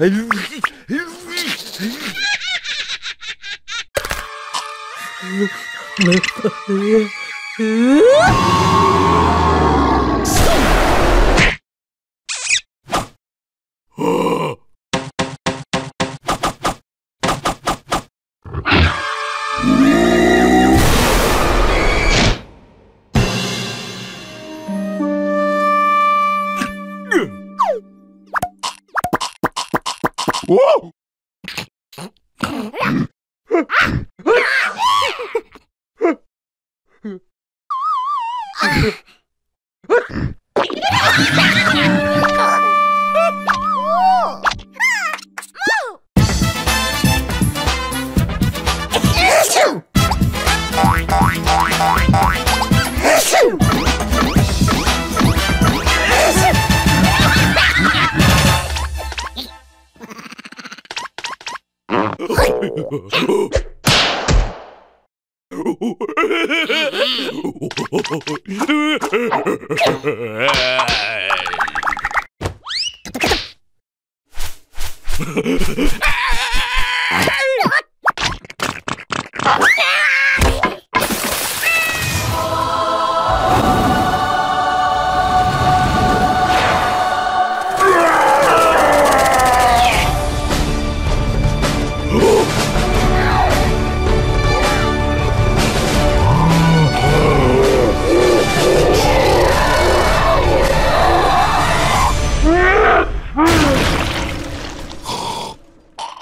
I Whoa! Oh! Ah!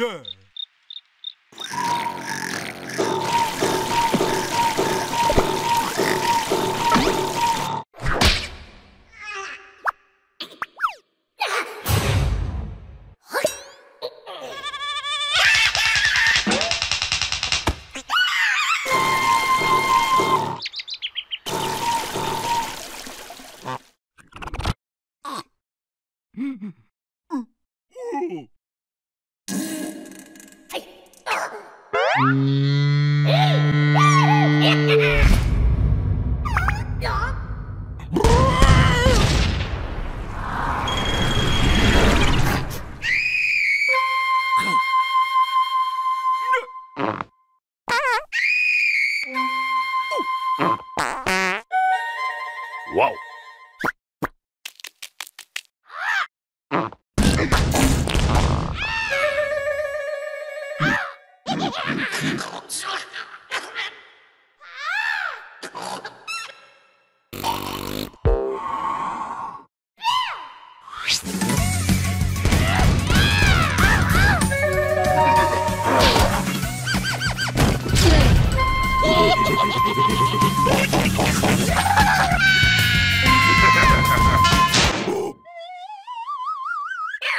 l'heure. Wow.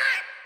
What?